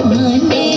mưa